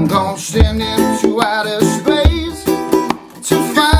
I'm gonna send into to outer space to find.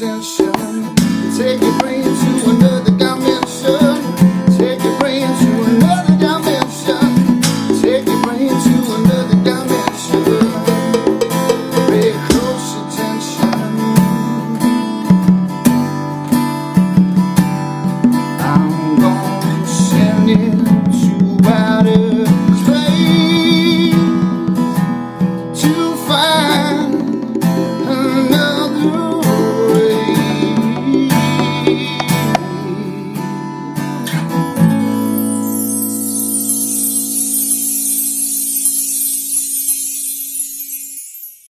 just